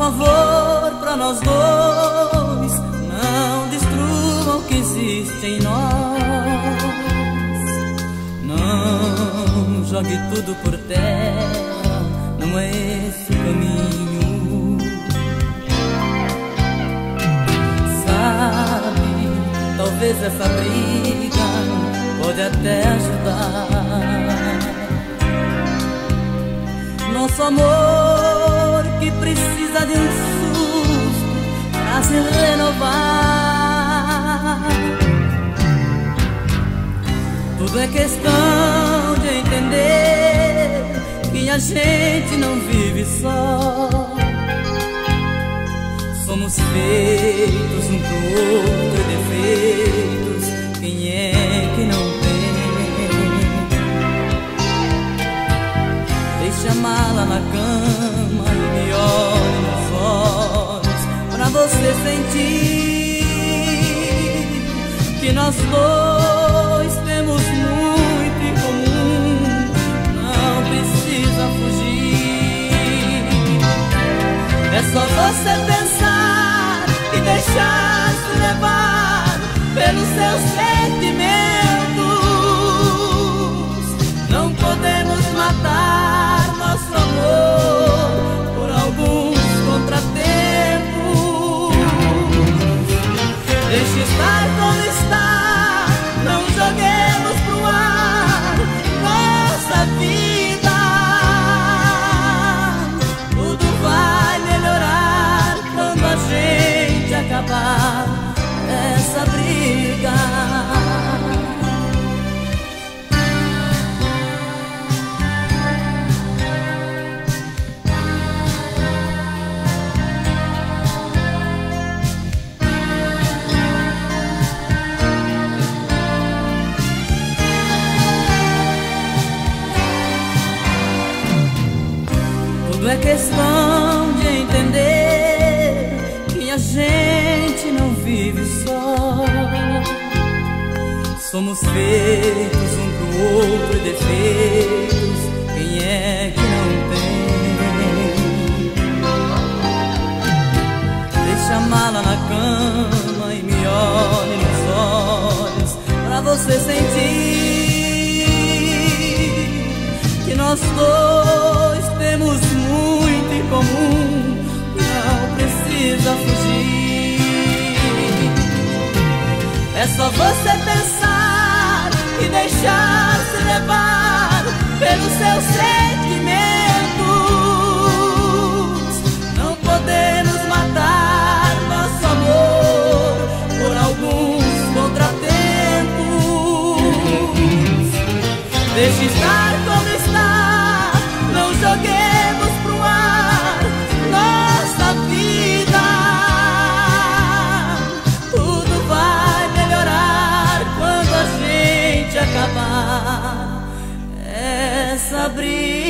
favor para nós dois, não destruam o que existe em nós. Não jogue tudo por terra, não é esse o caminho. Sabe, talvez essa briga pode até ajudar. Nosso amor de um susto para se renovar. Tudo é questão de entender que a gente não vive só. Somos feitos um pro outro defeitos. Quem é que não tem? Deixa a mala na cama sentir que nós dois temos muito em comum. Não precisa fugir. É só você de estar. Tudo é questão de entender que a gente não vive só. Somos feitos um pro outro e defeitos. Quem é que não tem? Deixa a mala na cama e me olhe nos olhos pra você sentir que nós dois temos muito em comum. Não precisa fugir. É só você pensar e deixar-se levar pelos seus sentimentos. abrir.